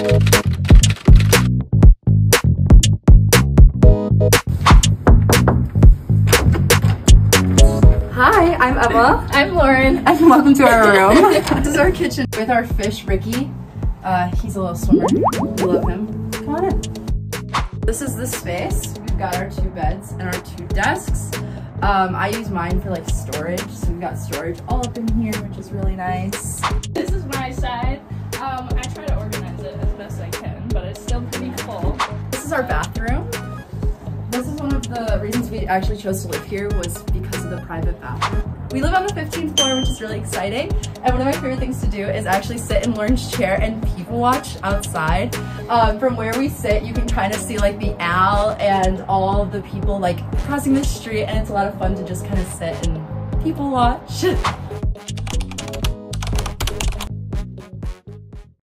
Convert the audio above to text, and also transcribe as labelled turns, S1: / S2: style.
S1: Hi, I'm Emma.
S2: I'm Lauren.
S1: And welcome to our room.
S2: this is our kitchen with our fish, Ricky. Uh, he's a little swimmer. We love him. Come on in. This is the space. We've got our two beds and our two desks. Um, I use mine for like storage, so we've got storage all up in here, which is really nice. Our bathroom. This is one of the reasons we actually chose to live here was because of the private bathroom. We live on the 15th floor, which is really exciting. And one of my favorite things to do is actually sit in Lauren's chair and people watch outside. Um, from where we sit, you can kind of see like the owl and all the people like crossing the street and it's a lot of fun to just kind of sit and people watch.